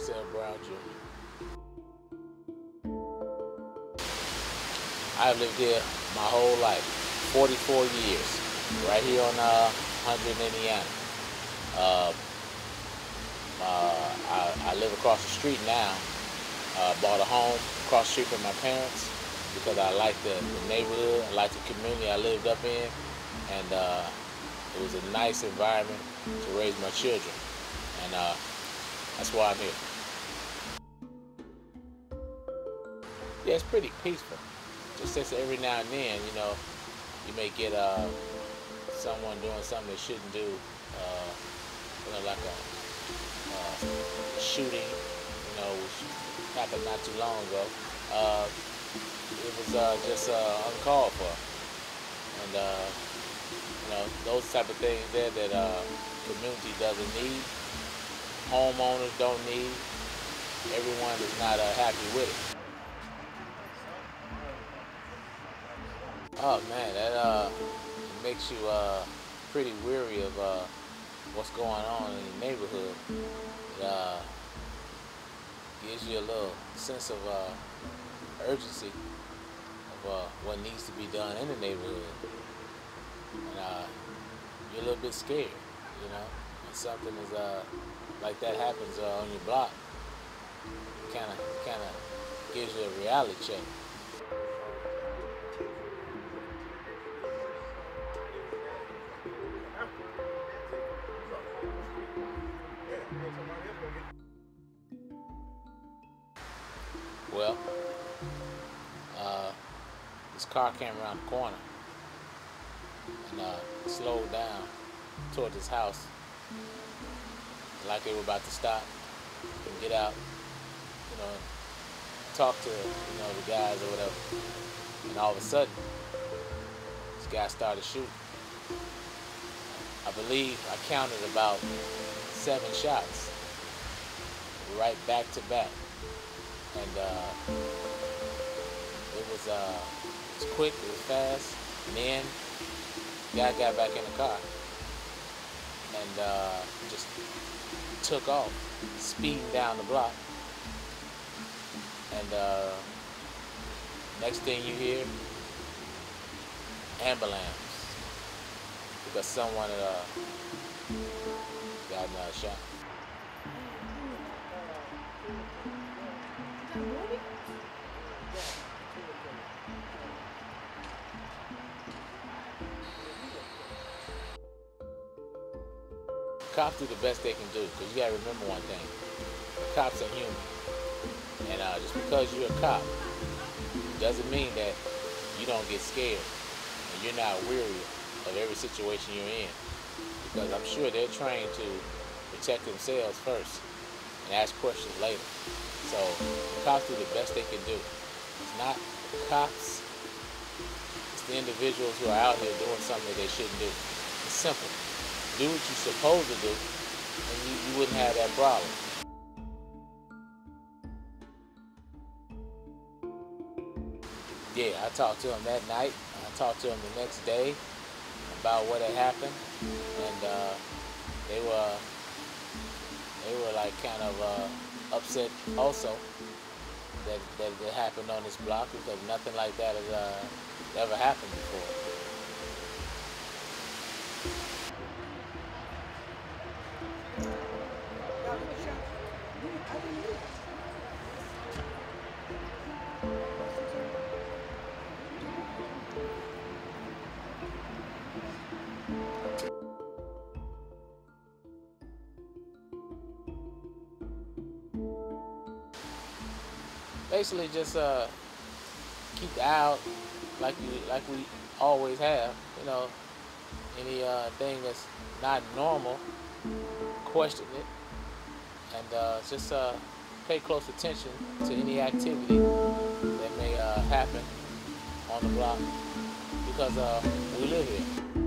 Purcell Brown Jr. I've lived here my whole life, 44 years, right here on uh, 100 in Indiana. Uh, uh, I, I, live across the street now. Uh, bought a home across the street from my parents because I liked the, the neighborhood, I like the community I lived up in, and uh, it was a nice environment to raise my children, and uh, that's why I'm here. Yeah, it's pretty peaceful. Just since every now and then, you know, you may get uh, someone doing something they shouldn't do, uh, you know, like a uh, shooting, you know, which happened not too long ago. Uh, it was uh, just uh, uncalled for, and you know, those type of things there that community doesn't need, homeowners don't need. Everyone is not happy with it. Oh man, that uh makes you uh pretty weary of uh what's going on in the neighborhood. It uh gives you a little sense of uh urgency of uh what needs to be done in the neighborhood. And uh you're a little bit scared, you know, when something is uh like that happens uh, on your block. Kinda kinda gives you a reality check. Well, uh, this car came around the corner and uh, slowed down toward his house like they were about to stop and get out, you know, talk to, you know, the guys or whatever. And all of a sudden, this guy started shooting. I believe I counted about seven shots right back to back and uh, it was uh, it was quick, it was fast, and then guy got back in the car. And uh, just took off, speeding down the block, and uh, next thing you hear, ambulance. Because someone uh, uh, shot. Cops do the best they can do because you gotta remember one thing: cops are human, and uh, just because you're a cop doesn't mean that you don't get scared and you're not weary of every situation you're in. Because I'm sure they're trained to protect themselves first and ask questions later. So cops do the best they can do. It's not the cops. It's the individuals who are out here doing something that they shouldn't do. It's simple do what you're supposed to do, and you, you wouldn't have that problem. Yeah, I talked to him that night. I talked to him the next day about what had happened, and uh, they were they were like kind of uh, upset also that, that it happened on this block because nothing like that has uh, ever happened before. Basically just uh, keep the eye out like you like we always have. You know, any uh, thing that's not normal, question it, and uh, just uh, pay close attention to any activity that may uh, happen on the block because uh, we live here.